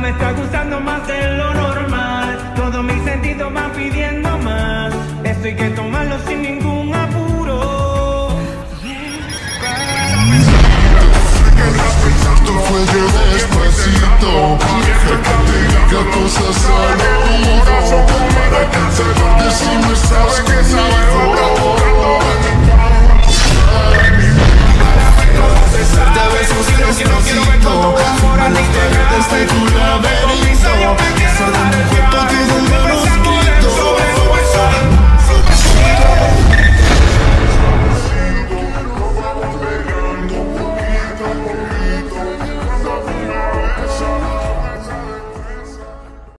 Me está gustando más de lo normal. Todos mis sentidos van pidiendo más. Esto hay que tomarlo sin ningún apuro. Fue de despacito Que cosas lo decimos Baby,